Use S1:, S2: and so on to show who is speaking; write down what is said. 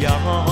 S1: 呀